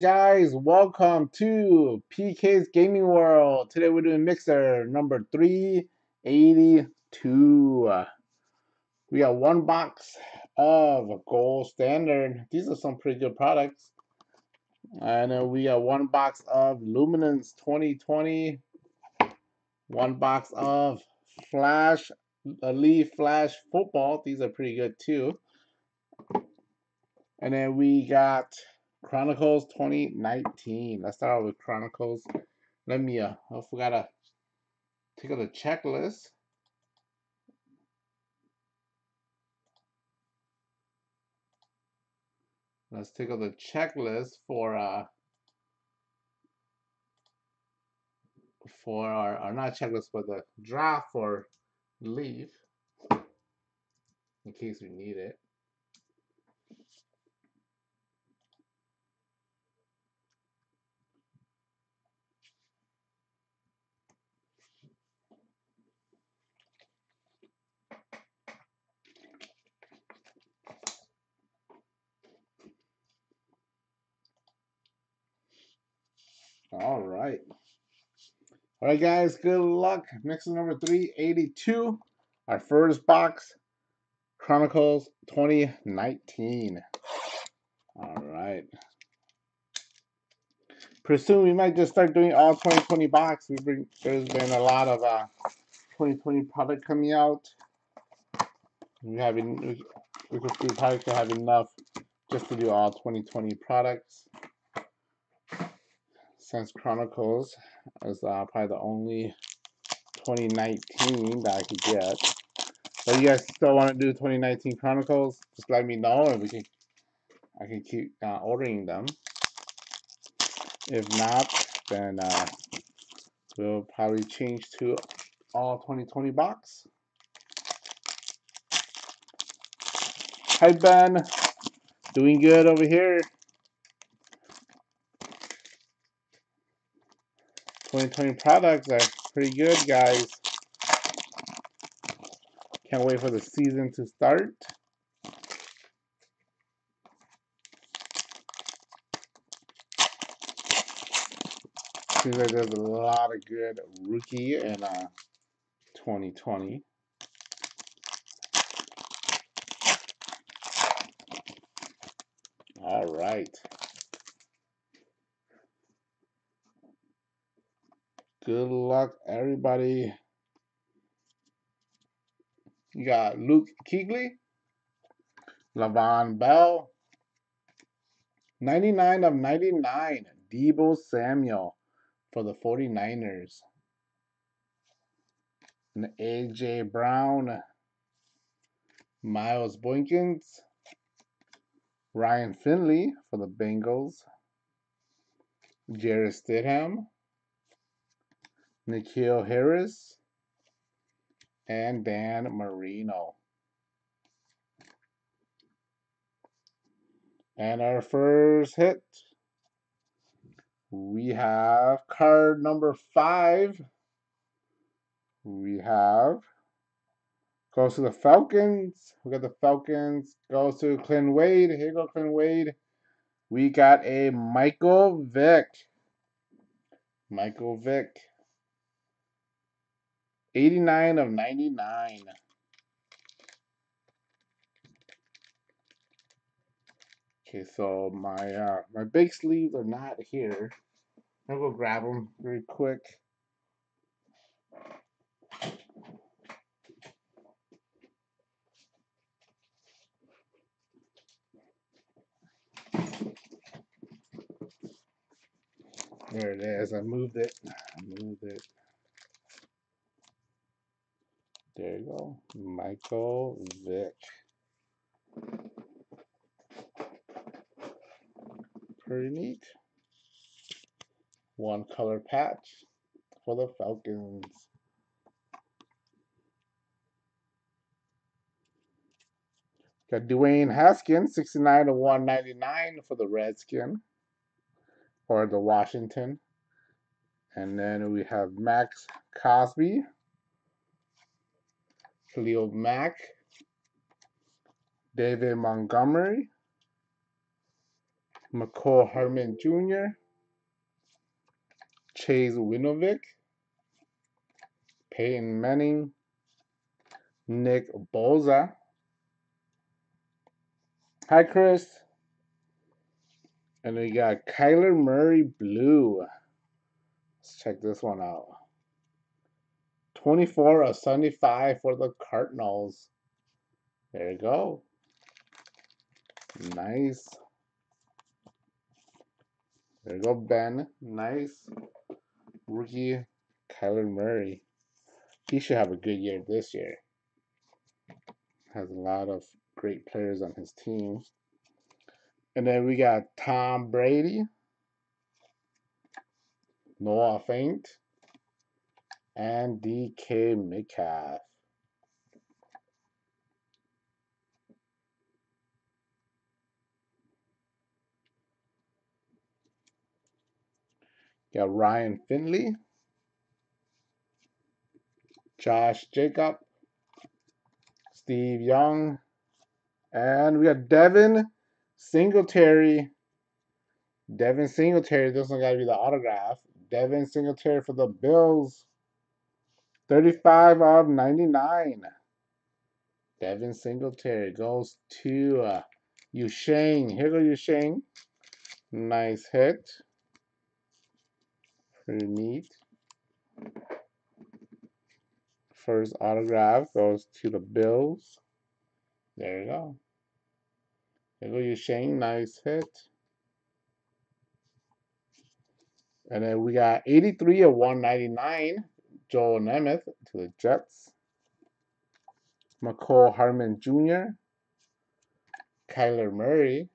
guys, welcome to PK's Gaming World. Today we're doing mixer number 382. We got one box of gold standard. These are some pretty good products. And we got one box of Luminance 2020. One box of Flash, Elite Flash Football. These are pretty good too. And then we got Chronicles 2019. Let's start out with Chronicles. Let me, uh, I forgot to take out the checklist. Let's take out the checklist for, uh, for our, our not checklist, but the draft for Leaf in case we need it. All right. All right, guys, good luck. Next is number 382. Our first box, Chronicles 2019. All right. Pretty soon we might just start doing all 2020 box. We bring, there's been a lot of uh, 2020 product coming out. We have we, we probably could have enough just to do all 2020 products. Since Chronicles is uh, probably the only 2019 that I could get. But you guys still want to do 2019 Chronicles? Just let me know and we can I can keep uh, ordering them. If not, then uh, we'll probably change to all 2020 box. Hi Ben, doing good over here. 2020 products are pretty good, guys. Can't wait for the season to start. Seems like there's a lot of good rookie in uh, 2020. All right. Good luck, everybody. You got Luke Kuechly, Le'Veon Bell, 99 of 99, Deebo Samuel for the 49ers. And AJ Brown, Miles Boykins, Ryan Finley for the Bengals, Jarrett Stidham, N'Keal Harris, and Dan Marino. And our first hit, we have card number five. We have goes to the Falcons. We got the Falcons. Goes to Clint Wade. Here go, Clint Wade. We got a Michael Vick. Michael Vick. 89 of 99. Okay, so my uh, my big sleeves are not here. I'll go grab them very quick. There it is. I moved it. I moved it. There you go. Michael Vick. Pretty neat. One color patch for the Falcons. Got Dwayne Haskins, 69 to 199 for the Redskin or the Washington. And then we have Maxx Crosby, Khalil Mack, David Montgomery, Mecole Hardman Jr., Chase Winovich, Peyton Manning, Nick Bosa. Hi, Chris. And we got Kyler Murray Blue. Let's check this one out. 24 of 75 for the Cardinals. There you go. Nice. There you go, Ben. Nice. Rookie Kyler Murray. He should have a good year this year. Has a lot of great players on his team. And then we got Tom Brady, Noah Fant, and DK Metcalf. Got Ryan Finley, Josh Jacob, Steve Young, and we got Devin Singletary. Devin Singletary, this one got to be the autograph. Devin Singletary for the Bills. 35 of 99. Devin Singletary goes to uh, Yusheng. Here goes Yusheng. Nice hit. Pretty neat. First autograph goes to the Bills. There you go. There go Yusheng. Nice hit. And then we got 83 of 199. Joel Namath to the Jets. Mecole Hardman Jr. Kyler Murray.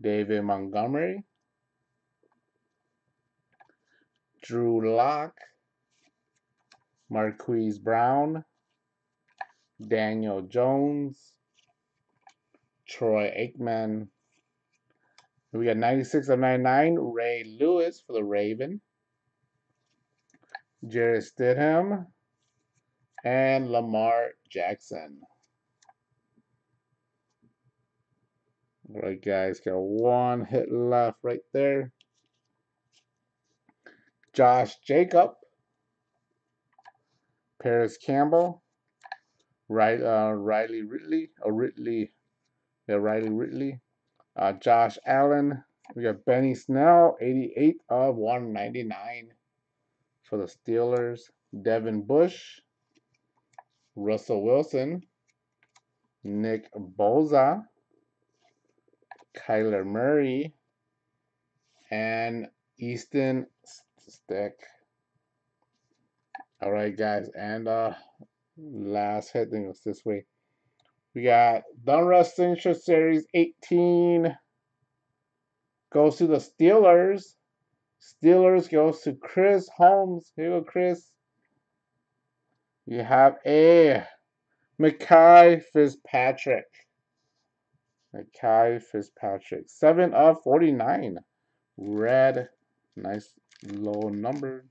David Montgomery. Drew Lock. Marquise Brown. Daniel Jones. Troy Aikman. We got 96 of 99, Ray Lewis for the Raven. Jarrett Stidham. And Lamar Jackson. All right, guys, got one hit left right there. Josh Jacob. Parris Campbell. Right, uh, Riley Ridley. Oh, Ridley. Yeah, Riley Ridley. Uh, Josh Allen. We got Benny Snell, 88 of 199 for the Steelers. Devin Bush. Russell Wilson. Nick Bosa. Kyler Murray. And Easton Stick. All right, guys. And uh, last hit thing was this way. We got Donruss Signature Series 18 goes to the Steelers. Steelers goes to Chris Holmes. Here you go, Chris. You have a Mekhi Fitzpatrick. Mekhi Fitzpatrick. 7 of 49. Red. Nice low number.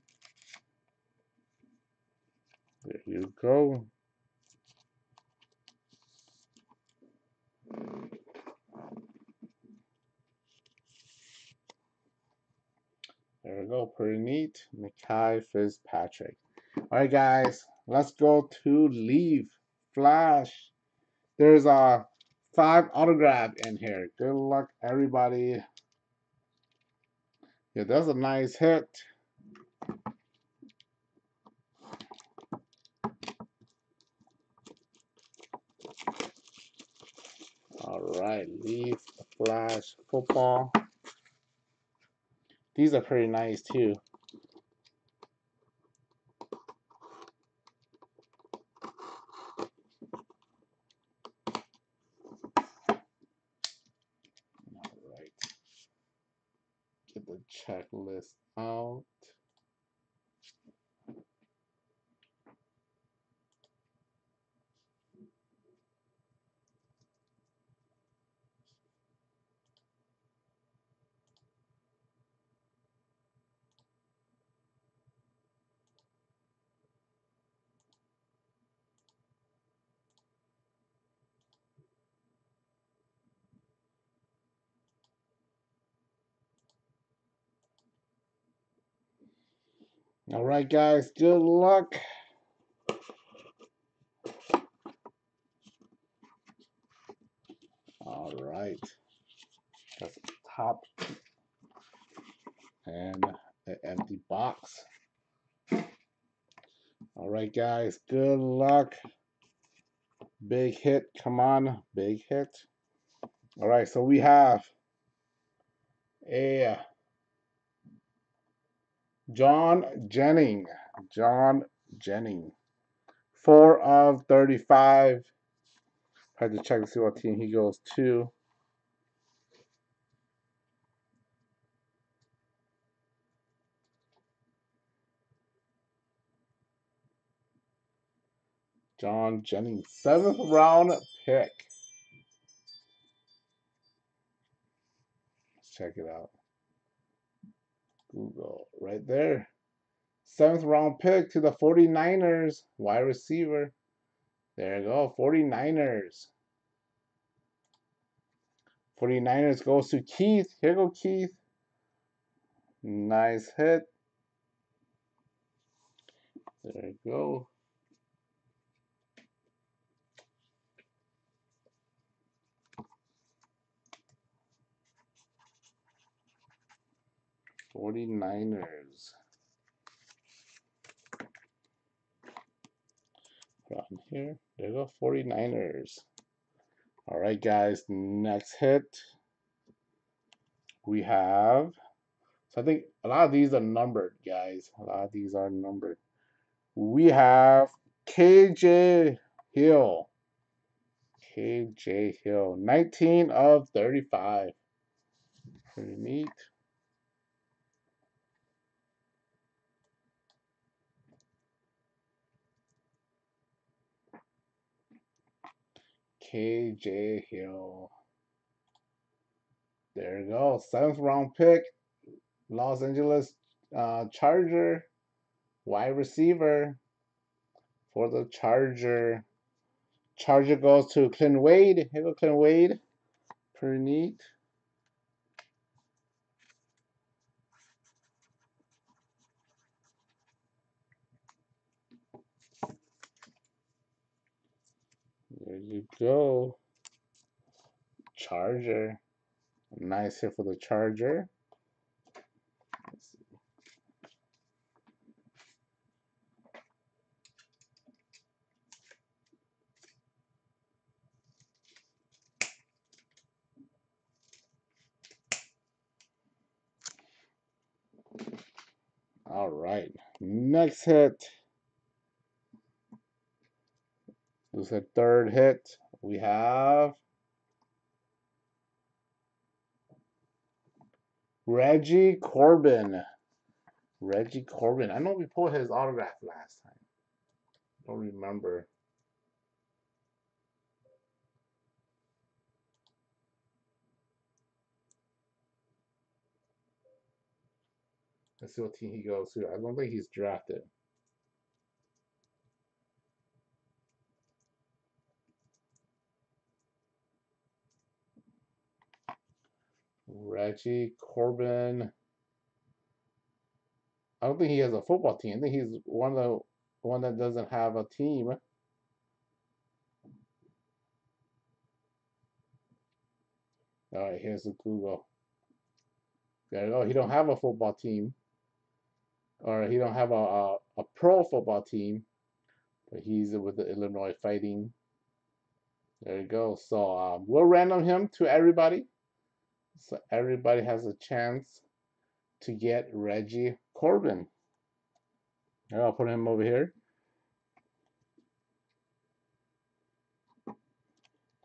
There you go. There we go, pretty neat. Mekhi Fitzpatrick. Alright guys, let's go to Leaf. Flash. There's a five autograph in here. Good luck everybody. Yeah, that's a nice hit. All right, Leaf Flash Football. These are pretty nice too. All right. Get the checklist out. All right, guys. Good luck. All right. That's top and an empty box. All right, guys. Good luck. Big hit. Come on. Big hit. All right. So we have a Jauan Jennings. Jauan Jennings. Four of 35. Had to check to see what team he goes to. Jauan Jennings, seventh round pick. Let's check it out. Google right there. Seventh round pick to the 49ers, wide receiver. There you go, 49ers. 49ers goes to Keith. Here go Keith. Nice hit. There you go. Forty-Niners. On here. There go, 49ers. All right, guys, next hit. We have, so I think a lot of these are numbered, guys. A lot of these are numbered. We have KJ Hill. KJ Hill, 19 of 35. Pretty neat. KJ Hill. There you go. Seventh round pick. Los Angeles uh, Charger. Wide receiver for the Charger. Charger goes to Clint Wade. Here go Clint Wade. Pretty neat. There you go. Charger. Nice hit for the Charger. All right. Next hit. This is a third hit. We have Reggie Corbin. Reggie Corbin. I know we pulled his autograph last time. Don't remember. Let's see what team he goes to. I don't think he's drafted. Reggie Corbin. I don't think he has a football team. I think he's one of the one that doesn't have a team. All right, here's the Google. There you go. He don't have a football team, or he don't have a a, a pro football team, but he's with the Illinois Fighting. There you go. So um, we'll random him to everybody. So everybody has a chance to get Reggie Corbin. I'll put him over here.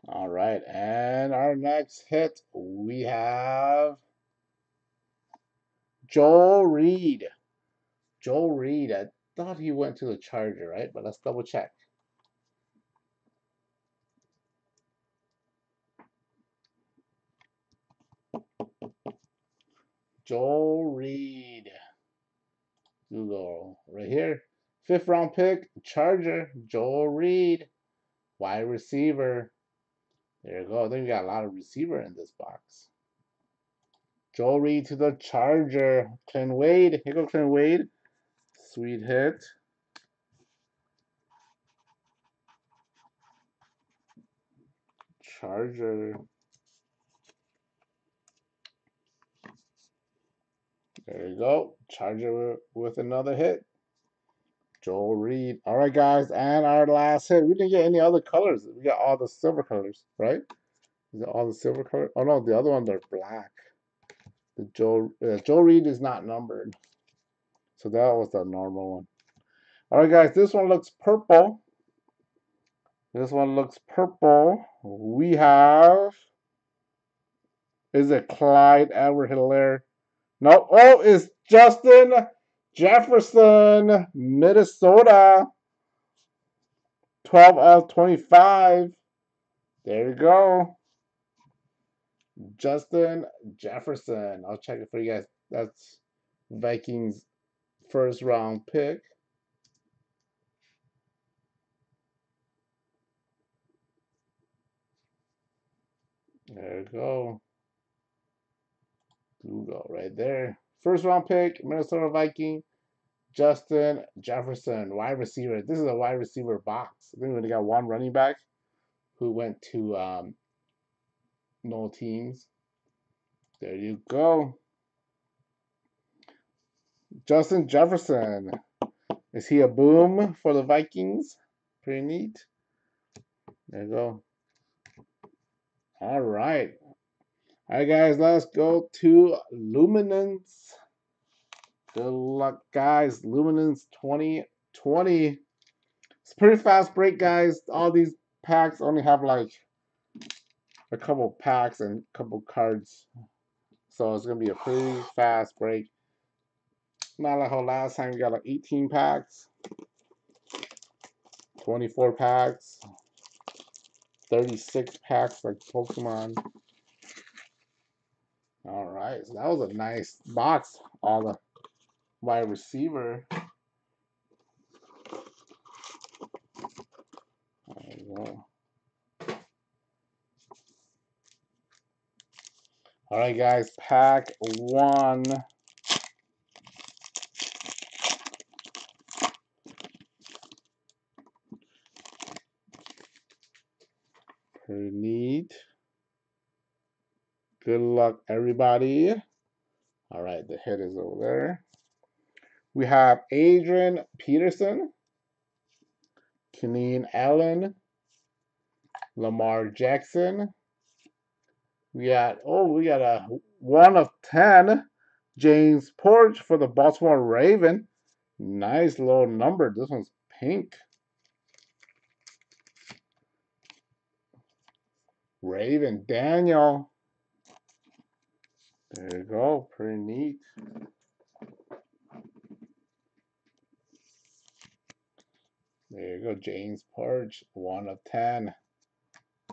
All right, and our next hit, we have Joel Reed. Joel Reed, I thought he went to the Charger, right? But let's double check. Joel Reed. Google right here. Fifth round pick, Charger, Joel Reed. Wide receiver. There you go. I think we got a lot of receiver in this box. Joel Reed to the Charger. Clint Wade. Here go Clint Wade. Sweet hit. Charger. There you go. Charger with another hit. Joel Reed. All right, guys, and our last hit. We didn't get any other colors. We got all the silver colors, right? Is it all the silver color? Oh no, the other ones are black. The Joe uh, Joe Reed is not numbered, so that was the normal one. All right, guys, this one looks purple. This one looks purple. We have. Is it Clyde Edward Helaire? No. Oh, it's Justin Jefferson, Minnesota. 12 out of 25. There you go. Justin Jefferson. I'll check it for you guys. That's Vikings first round pick. There you go. Google right there. First round pick, Minnesota Viking, Justin Jefferson, wide receiver. This is a wide receiver box. I think we only got one running back who went to um, no teams. There you go. Justin Jefferson. Is he a boom for the Vikings? Pretty neat. There you go. All right. All right, guys, let's go to Luminance. Good luck, guys. Luminance 2020. It's pretty fast break, guys. All these packs only have like a couple packs and a couple cards. So it's going to be a pretty fast break. Not like how last time we got like 18 packs, 24 packs, 36 packs like Pokemon. All right, so that was a nice box. All the wide receiver. All right, guys, pack one. Pretty neat. Good luck, everybody. All right, the head is over there. We have Adrian Peterson, Keenan Allen, Lamar Jackson. We got, oh, we got a 1 of 10, James Proche for the Baltimore Raven. Nice little number. This one's pink. Raven Daniel. There you go. Pretty neat. There you go. James Proche, 1 of 10.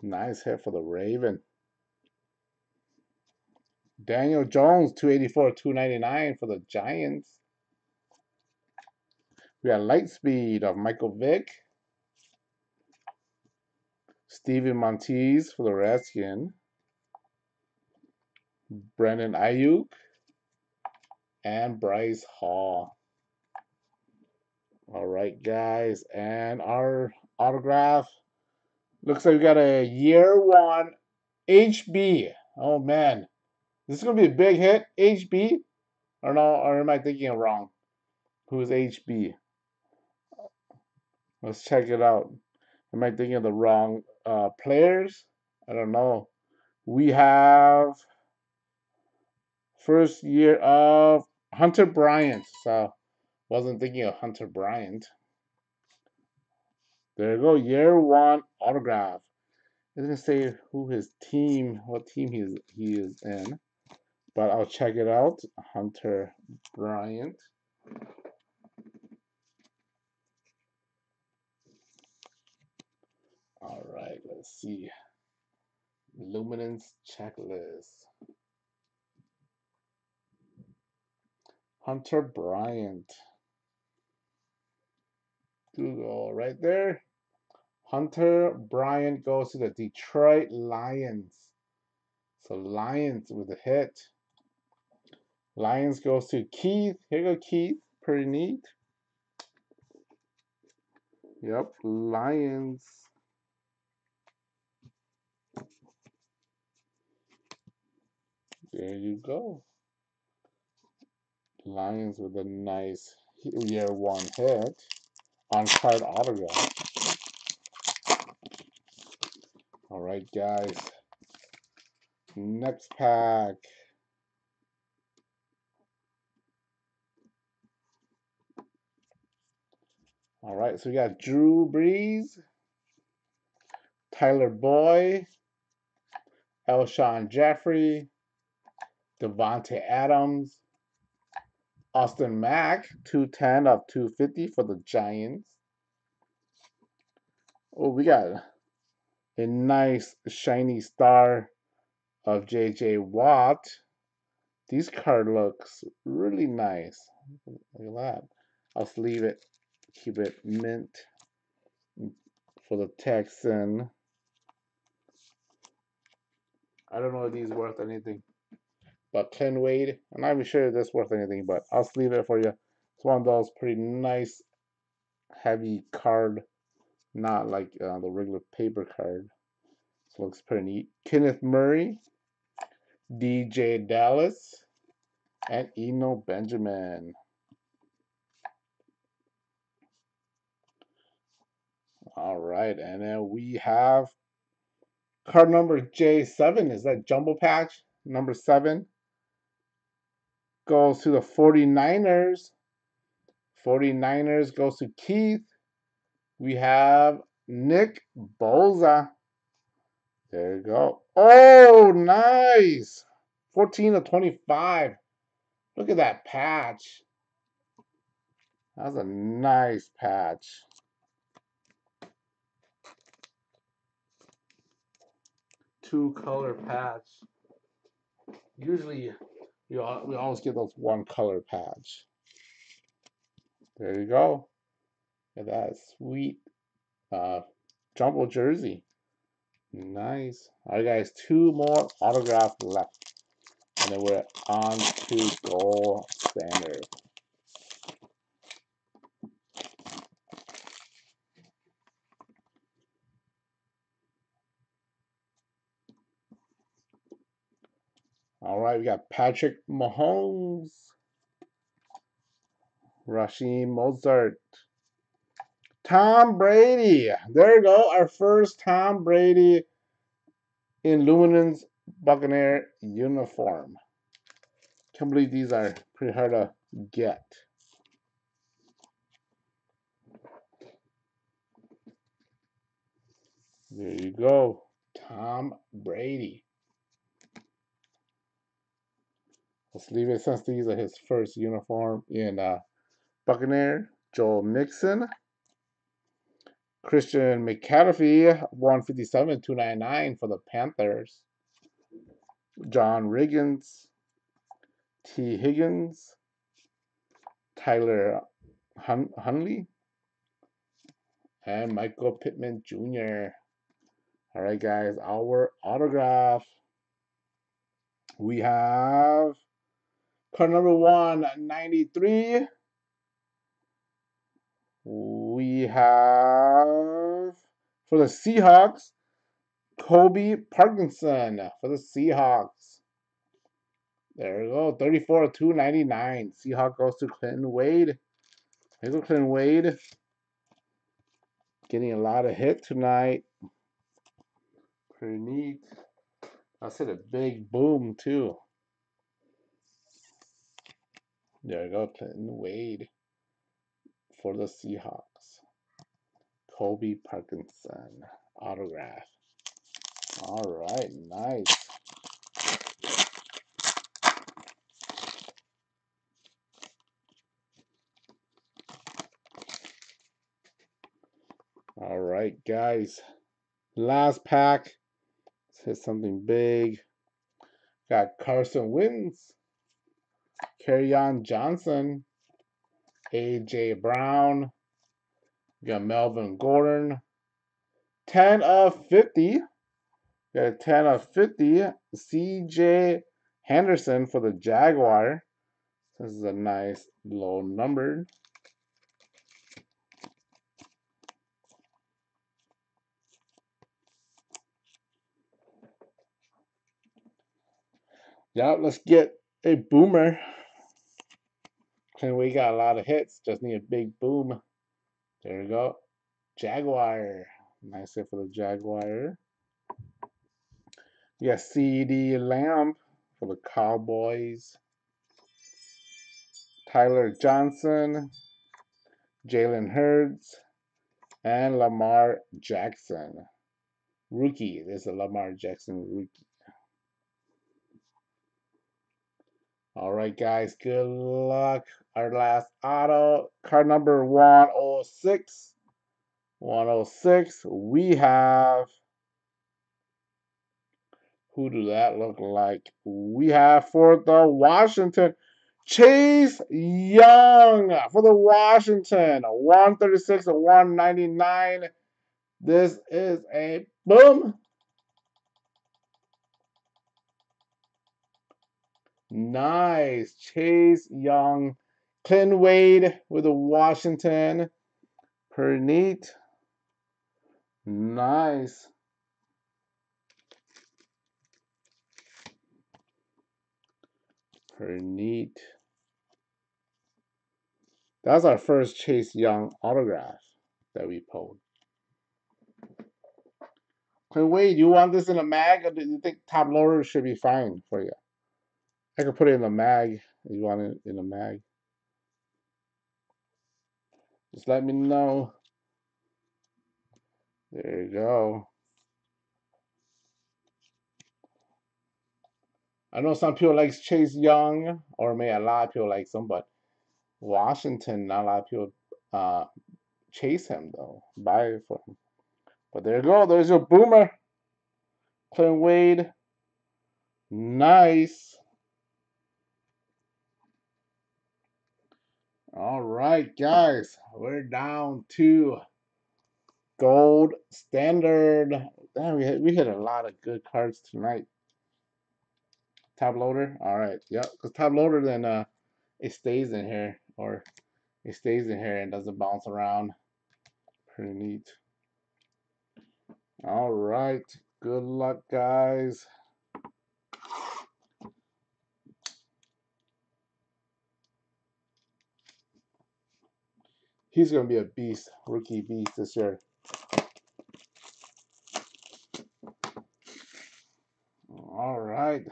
Nice hit for the Raven. Daniel Jones, 284, 299 for the Giants. We got Lightspeed of Michael Vick. Steven Montez for the Redskins. Brandon Aiyuk, And Bryce Hall. All right, guys. And our autograph looks like we got a year one HB. Oh, man. This is going to be a big hit. HB? Or no, or am I thinking it wrong? Who is HB? Let's check it out. Am I thinking of the wrong uh, players? I don't know. We have first year of Hunter Bryant. So wasn't thinking of Hunter Bryant. There you go. Year one autograph. It doesn't say who his team, what team he is, he is in but I'll check it out. Hunter Bryant. All right, let's see. Luminance checklist. Hunter Bryant. Google right there. Hunter Bryant goes to the Detroit Lions. So Lions with a hit. Lions goes to Keith. Here go, Keith. Pretty neat. Yep, Lions. There you go. Lions with a nice year one hit on card autograph. All right, guys. Next pack. All right, so we got Drew Brees, Tyler Boyd, Alshon Jeffery, Davante Adams, Austin Mack, 210 of 250 for the Giants. Oh, we got a nice shiny star of JJ Watt. These card looks really nice. Look at that. I'll leave it keep it mint for the Texan. I don't know if these worth anything. But Ken Wade, I'm not even sure if this worth anything, but I'll leave it for you. It's one of those pretty nice, heavy card, not like uh, the regular paper card. So looks pretty neat. Kenneth Murray, DeeJay Dallas, and Eno Benjamin. All right, and then we have card number J7. Is that jumbo patch? Number seven goes to the 49ers. 49ers goes to Keith. We have Nick Bosa. There you go. Oh, nice. 14 of 25. Look at that patch. That's a nice patch. two color patch. Usually, you we always get those one color patch. There you go. Look at that sweet uh, jumbo jersey. Nice. All right, guys, two more autographs left. And then we're on to gold standard. All right, we got Patrick Mahomes, Raheem Mostert, Tom Brady. There you go, our first Tom Brady in Luminance Buccaneer uniform. Can't believe these are pretty hard to get. There you go, Tom Brady. Let's leave it since these are his first uniform in uh, Buccaneer. Joel Mixon. Christian McCaffrey, 157, 299 for the Panthers. John Riggins. Tee Higgins. Tyler Hun Huntley. And Michael Pittman Jr. All right, guys, our autograph. We have Card number 193. We have for the Seahawks, Colby Parkinson for the Seahawks. There we go. 34 299. Seahawk goes to Clinton Wade. Here's Clinton Wade. Getting a lot of hit tonight. Pretty neat. I said a big boom too. There you go, Clinton Wade for the Seahawks. Colby Parkinson autograph. All right, nice. All right, guys. Last pack. Let's hit something big. Got Carson Wentz Kerryon Johnson, A.J. Brown, you got Melvin Gordon. 10 of 50. You got 10 of 50. C.J. Henderson for the Jaguar. This is a nice low number. Yeah, let's get a boomer. And we got a lot of hits. Just need a big boom. There we go. Jaguar. Nice hit for the Jaguar. We got CeeDee Lamb for the Cowboys. Tyler Johnson, Jalen Hurts, and Lamar Jackson. Rookie. This is a Lamar Jackson rookie. All right, guys. Good luck. Our last auto, card number 106. 106. We have who do that look like? We have for the Washington, Chase Young for the Washington, 136 to 199. This is a boom. Nice. Chase Young. Clint Wade with the Washington. Per neat. Nice. Per neat. That's our first Chase Young autograph that we pulled. Clint Wade, you want this in a mag, or do you think top loader should be fine for you? I could put it in a mag if you want it in a mag. Just let me know. There you go. I know some people like Chase Young, or may a lot of people like him, but Washington, not a lot of people uh, chase him though, buy for him. But there you go. There's your boomer, Clint Wade. Nice. All right, guys, we're down to gold standard. Damn, we hit, we hit a lot of good cards tonight. Top loader. All right, yep. Because top loader, then uh, it stays in here, or it stays in here and doesn't bounce around. Pretty neat. All right. Good luck, guys. He's going to be a beast, rookie beast this year. All right.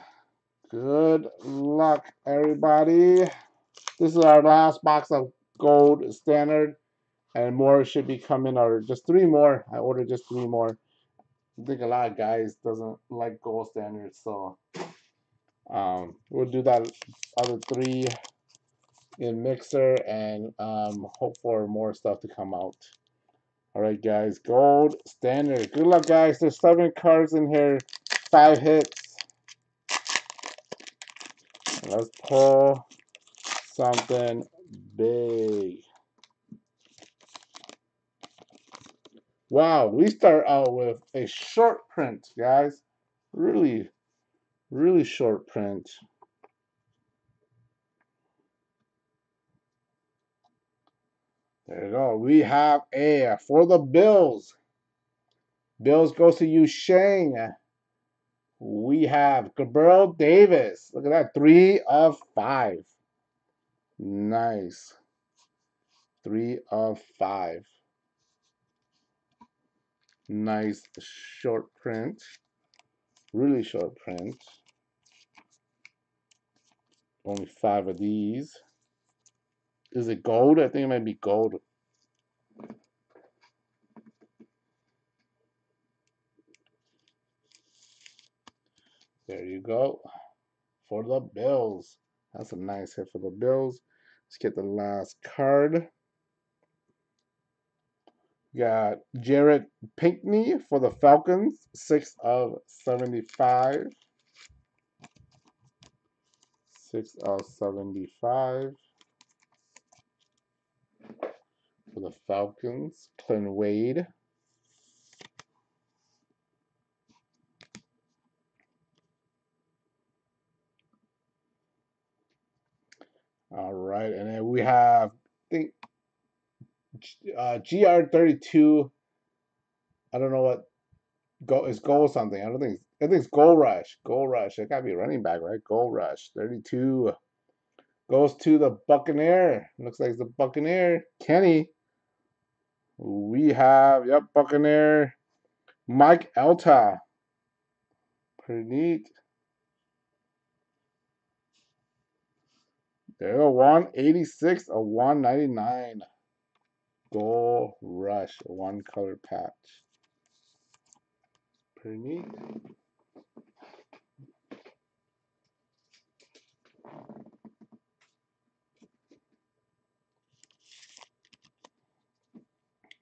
Good luck, everybody. This is our last box of gold standard, and more should be coming, or just three more. I ordered just three more. I think a lot of guys doesn't like gold standard, so um, we'll do that other three in mixer and um, hope for more stuff to come out. All right, guys, gold standard. Good luck, guys. There's seven cards in here, five hits. Let's pull something big. Wow, we start out with a short print, guys. Really, really short print. There you go. We have a for the Bills. Bills goes to you, Shane. We have Gabriel Davis. Look at that. Three of five. Nice. Three of five. Nice short print. Really short print. Only five of these. Is it gold? I think it might be gold. There you go. For the Bills. That's a nice hit for the Bills. Let's get the last card. Got Jared Pinkney for the Falcons, 6 of 75. 6 of 75 for the Falcons. Clint Wade. All right, and then we have I think uh, GR32. I don't know what go is goal something. I don't think I think it's Gold Rush. Gold Rush. It gotta be running back, right? Gold Rush. 32 goes to the Buccaneer. Looks like it's the Buccaneer. Kenny. We have, yep, Buccaneer. Mike Alstott. Pretty neat. There go. 186 of 199. Gold Rush. One color patch. Pretty neat.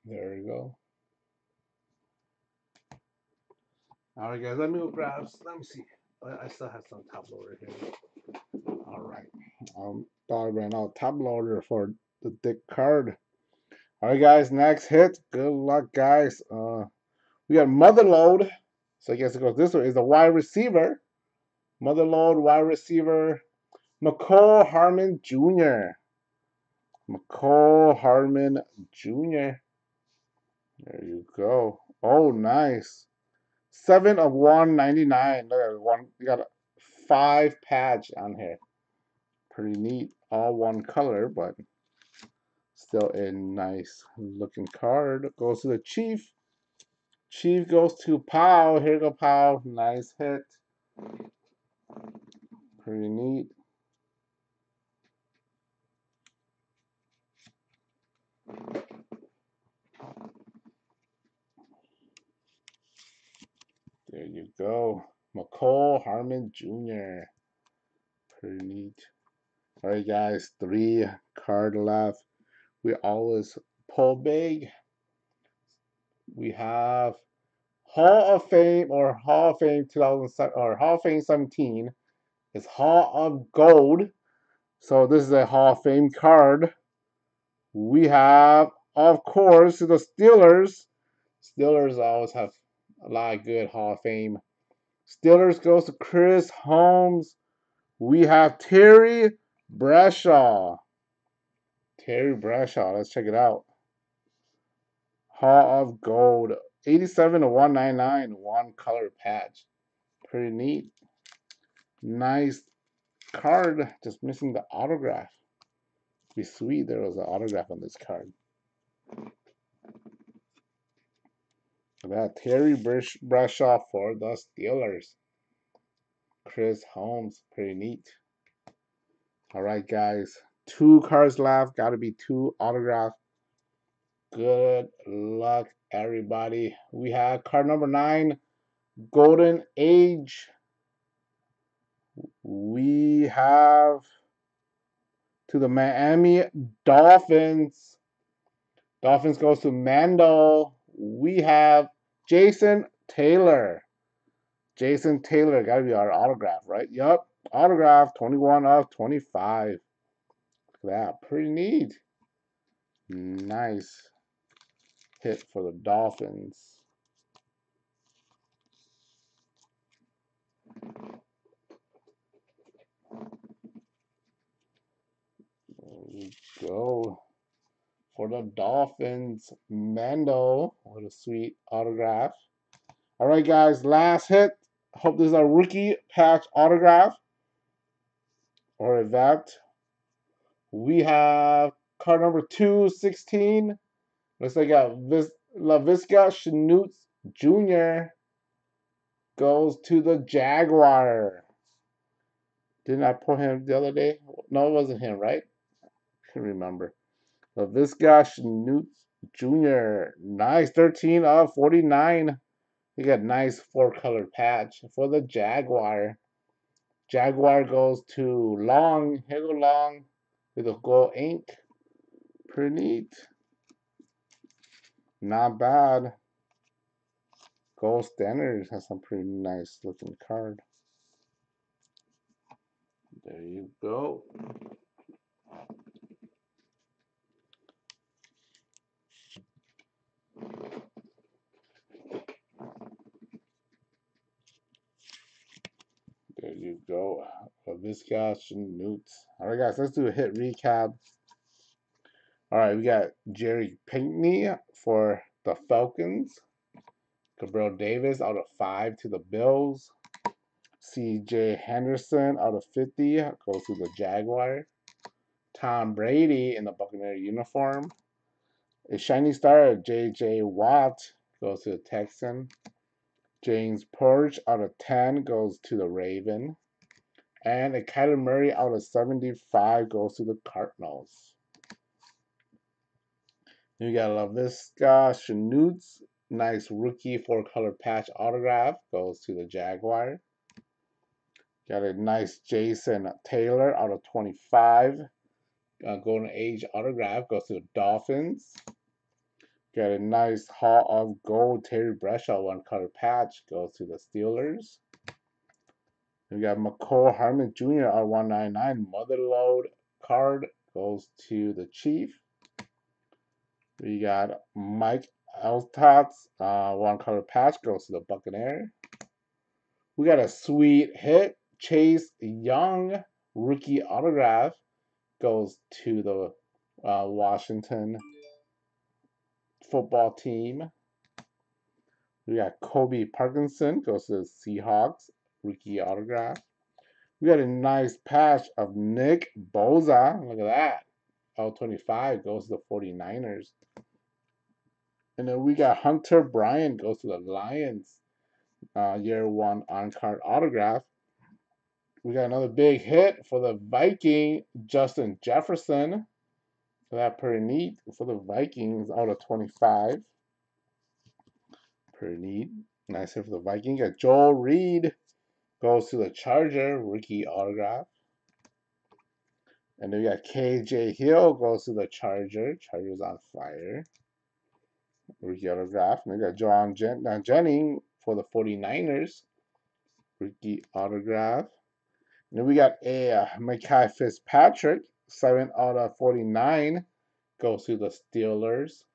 There we go. All right, guys. Let me go grab. Let me see. I, still have some top loader here. All right. Um, thought I ran out top loader for the dick card. All right, guys. Next hit. Good luck, guys. Uh, we got mother load. So I guess it goes this way. Is the wide receiver. Mother load wide receiver. Mecole Hardman Jr. Mecole Hardman Jr. There you go. Oh, nice. Seven of one ninety nine. Look at one. You got five patch on here. Pretty neat. All one color, but still a nice looking card. Goes to the Chief. Chief goes to Pow. Here go Pow. Nice hit. Pretty neat. There you go. Mecole Hardman Jr. Pretty neat. All right, guys. Three card left. We always pull big. We have Hall of Fame or Hall of Fame 2007 or Hall of Fame 17 is Hall of Gold. So this is a Hall of Fame card. We have, of course, the Steelers. Steelers always have a lot of good Hall of Fame. Steelers goes to Chris Holmes. We have Terry Bradshaw. Terry Bradshaw. Let's check it out. Hall of Gold. 87 to 199. One color patch. Pretty neat. Nice card. Just missing the autograph. Be sweet there was an autograph on this card. That Terry Bradshaw for the Steelers. Chris Holmes, pretty neat. All right, guys. Two cards left. Got to be two autographs. Good luck, everybody. We have card number nine, Golden Age. We have to the Miami Dolphins. Dolphins goes to Mando. We have Jason Taylor. Jason Taylor, gotta be our autograph, right? Yup, autograph, 21 of 25. Look at that, pretty neat. Nice hit for the Dolphins. There go. For the Dolphins, Mando. What a sweet autograph. All right, guys, last hit. Hope this is a rookie patch autograph or event. We have card number 216. Looks like a Vis- Laviska Shenault Jr. goes to the Jaguar. Didn't I pull him the other day? No, it wasn't him, right? I can't remember. Laviska Shenault Jr. Nice, 13 of 49. He got nice four color patch for the Jaguar. Jaguar goes to Long, here go Long with a gold ink. Pretty neat. Not bad. Gold Standard has some pretty nice looking card. There you go. There you go. Uh, Laviska Shenault. All right, guys, let's do a hit recap. All right, we got Jerry Pinkney for the Falcons. Gabriel Davis out of 5 to the Bills. CJ Henderson out of 50 goes to the Jaguar. Tom Brady in the Buccaneer uniform. A shiny star, J.J. Watt, goes to the Texan. James Proche out of 10 goes to the Raven. And a Kyler Murray out of 75 goes to the Cardinals. You gotta love this guy. Shenault's, nice rookie four color patch autograph, goes to the Jaguar. Got a nice Jason Taylor out of 25. Uh, golden age autograph goes to the Dolphins. Got a nice Hall of Gold Terry Bradshaw one color patch goes to the Steelers. We got Mecole Hardman Jr. out 199 Motherlode card goes to the Chief. We got Mike Alstott uh, one color patch goes to the Buccaneer. We got a sweet hit Chase Young rookie autograph goes to the uh, Washington football team. We got Colby Parkinson goes to the Seahawks rookie autograph. We got a nice patch of Nick Bosa. Look at that. L25 goes to the 49ers. And then we got Hunter Bryant goes to the Lions. Uh, year one on card autograph. We got another big hit for the Viking, Justin Jefferson. So that pretty neat for the Vikings out of 25. Pretty neat. Nice hit for the Viking. Got Joe Reed goes to the Charger, rookie autograph. And then we got KJ Hill goes to the Charger. Charger's on fire. Rookie autograph. And we got Jauan Jen Jennings for the 49ers. Rookie autograph. And then we got a uh, Minkah Fitzpatrick, 7 out of 49, goes to the Steelers.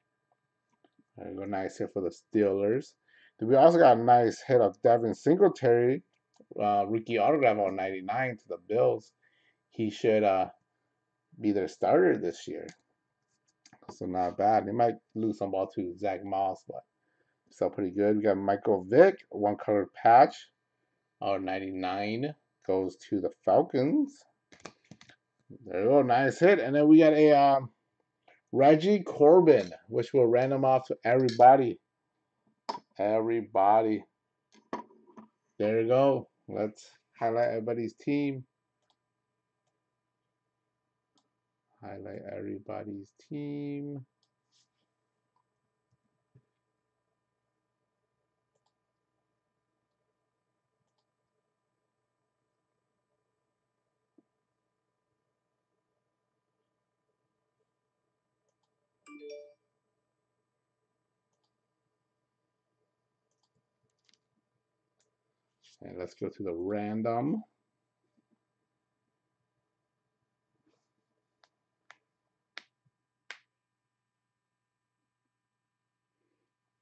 There go, nice hit for the Steelers. We also got a nice hit of Devin Singletary, uh, rookie autograph on 99 to the Bills. He should uh, be their starter this year. So not bad. They might lose some ball to Zach Moss, but still pretty good. We got Michael Vick, one color patch, out 99 goes to the Falcons. There you go, nice hit. And then we got a um, Reggie Corbin, which will random off to everybody. Everybody. There you go. Let's highlight everybody's team. Highlight everybody's team. And let's go to the random.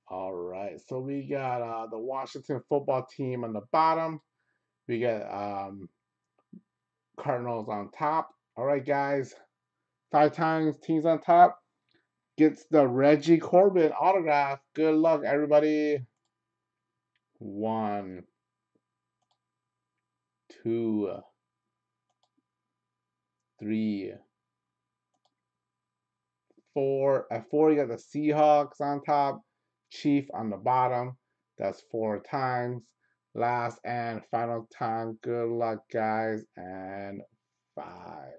All right, so we got uh, the Washington football team on the bottom. We got um, Cardinals on top. All right, guys, five times teams on top gets the Reggie Corbin autograph. Good luck, everybody. One, two, three, four. At four, you got the Seahawks on top, Chief on the bottom. That's four times. Last and final time. Good luck, guys. And five.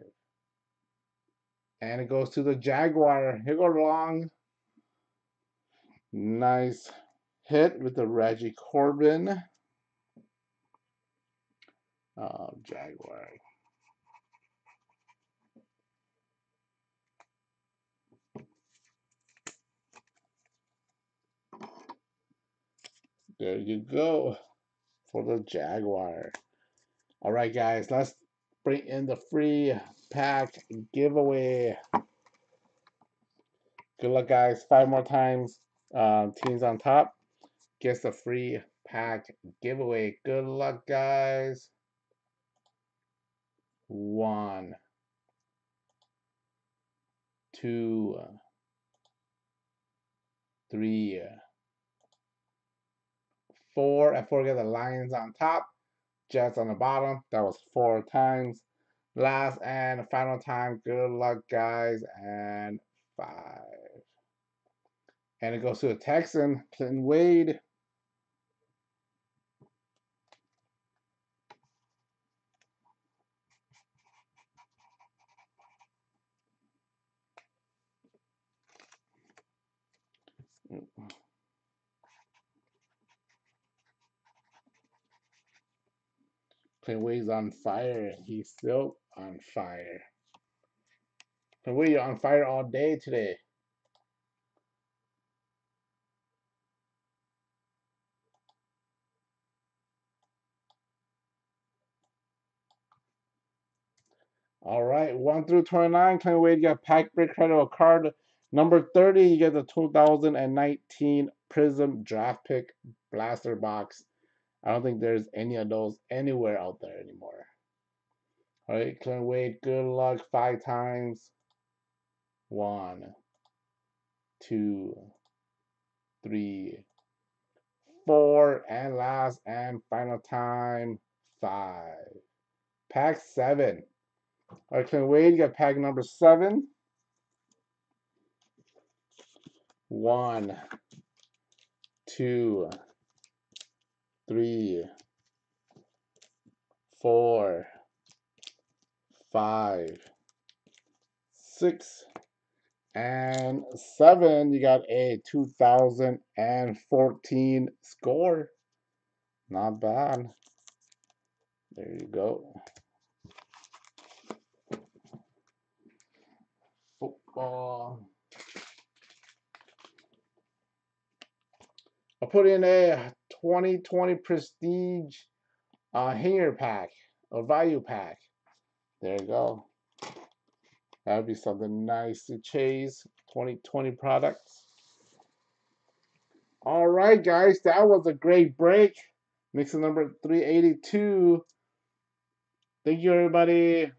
And it goes to the Jaguar. Here go long. Nice hit with the Reggie Corbin. Oh, Jaguar. There you go for the Jaguar. All right, guys, let's bring in the free pack giveaway. Good luck, guys. Five more times. Um, teams on top gets the free pack giveaway. Good luck, guys. One, two, three, four, and four get the Lions on top, Jets on the bottom. That was four times. Last and final time. Good luck, guys. And five. And it goes to a Texan, Clinton Wade. Wade's on fire. He's still on fire. Wade, you're on fire all day today. All right, 1 through 29, Clay Wade, you got pack break credit card. Number 30, you get the 2019 Prism Draft Pick Blaster Box. I don't think there's any of those anywhere out there anymore. All right, Clint Wade, good luck five times. One, two, three, four, and last and final time, five. Pack seven. All right, Clint Wade, you got pack number seven. One, two, three, four, five, six, and seven. You got a 2014 score. Not bad. There you go. Football. I put in a 2020 Prestige uh, hanger pack or value pack. There you go. That would be something nice to chase. 2020 products. All right, guys, that was a great break. Mixing number 382. Thank you, everybody.